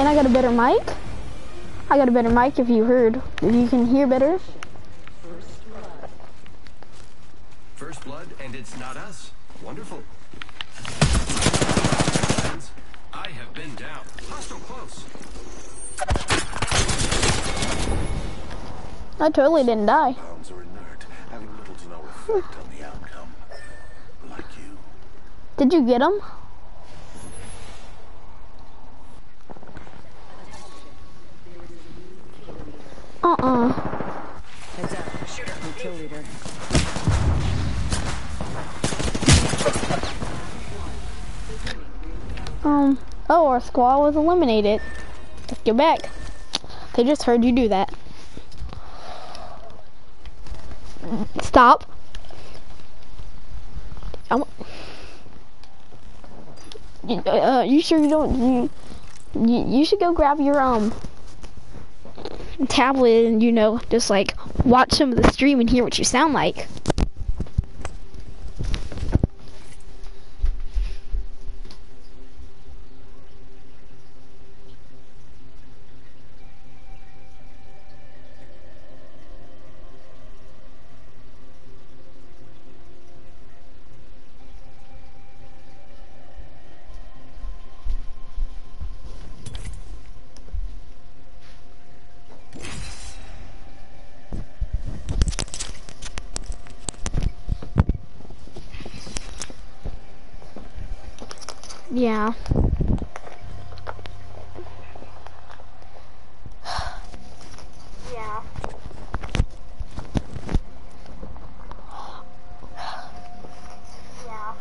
And I got a better mic. I got a better mic if you heard. If you can hear better. First blood, First blood and it's not us. Wonderful. I have been down. Hostile close. I totally didn't die. Pounds are inert, having little to no effect on the outcome. Like you. Did you get him? Uh-uh. Heads up. Shooter. New kill leader. Um, oh, our squad was eliminated. Let's go back. They just heard you do that. Stop. I'm, you, uh, you sure you don't, you, you, you should go grab your, um, tablet and, you know, just like watch some of the stream and hear what you sound like. Yeah. yeah. Yeah.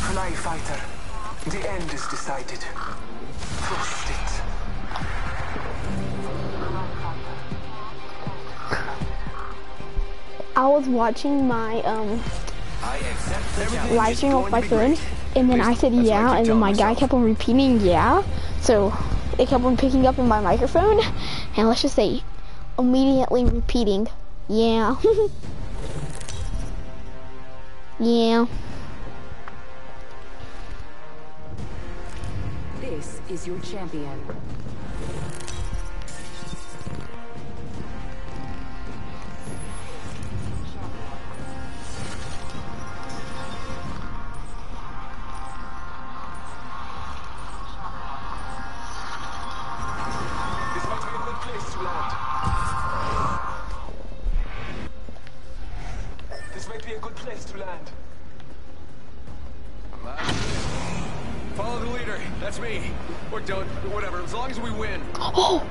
Fly fighter, the end is decided. Trust I was watching my um I accept the challenge. live stream going with my friend, and then I said That's what I yeah, and then telling my guy kept on repeating yeah, so it kept on picking up in my microphone, and let's just say immediately repeating yeah, yeah. This is your champion. Might be a good place to land. Follow the leader. That's me. Or don't. Whatever. As long as we win. Oh,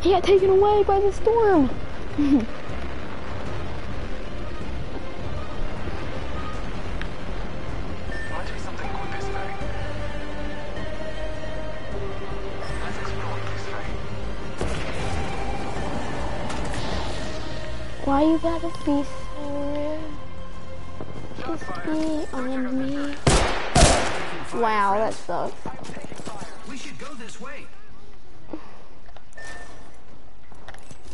he got taken away by the storm. Might be something this way. Let's explore this way. Why you gotta be so On me. Wow, that sucks. We should go this way.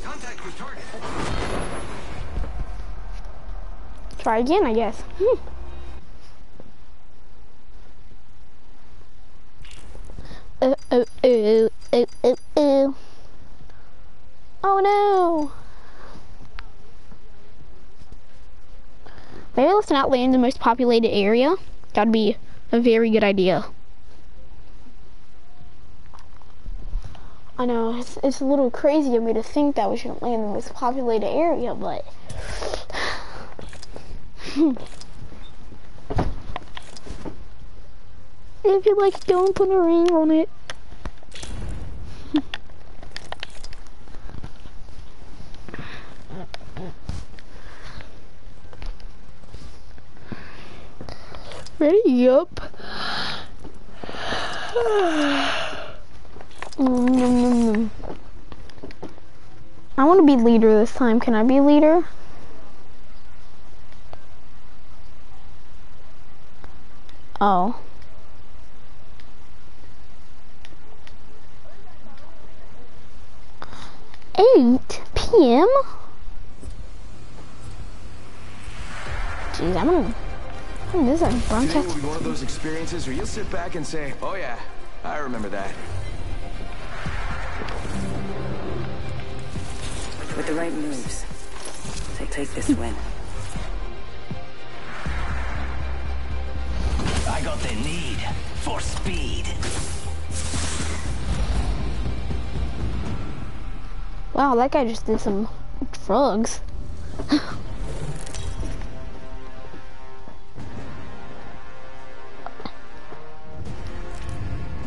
Contact target. Try again, I guess. Hmm. Oh, oh, oh, oh, oh, oh. Oh no! Maybe let's not land in the most populated area. That'd be a very good idea. I know, it's, it's a little crazy of me to think that we shouldn't land in the most populated area, but... If you like, don't put a ring on it. Ready? Yup. I want to be leader this time. Can I be leader? Oh. 8 this is a Today broadcast. will be one of those experiences where you'll sit back and say, oh yeah, I remember that. With the right moves, take take this win. I got the need for speed. Wow, that guy just did some drugs.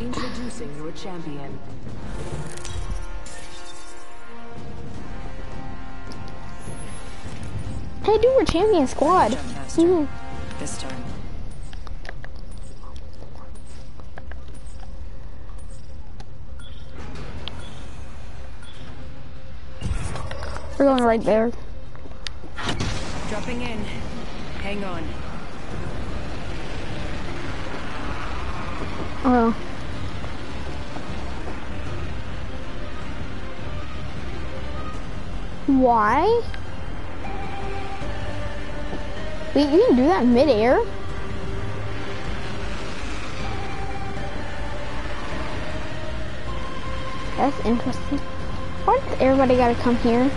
Introducing your champion. Hey, dude, we're champion squad. Master. Mhm. This time. We're going right there. Dropping in. Hang on. Oh. Why? Wait, you can do that midair? That's interesting. Why does everybody gotta come here?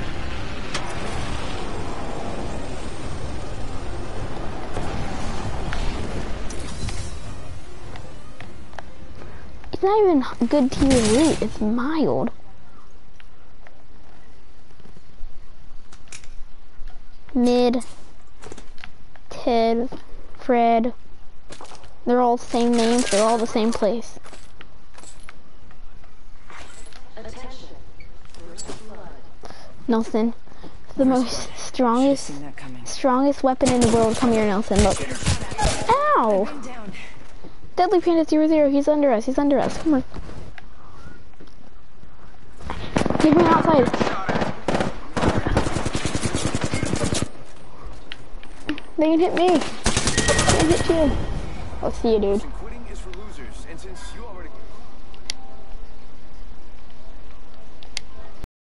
It's not even good tier root, it's mild. Mid, Ted, Fred. They're all the same names, they're all the same place. Nelson, the most strongest Seen that coming. strongest weapon in the world. Come here, Nelson. Look. Ow! Deadly Panda zero zero. He's under us. He's under us. Come on. Get me outside. They can hit me. They can hit you. I'll see you, dude.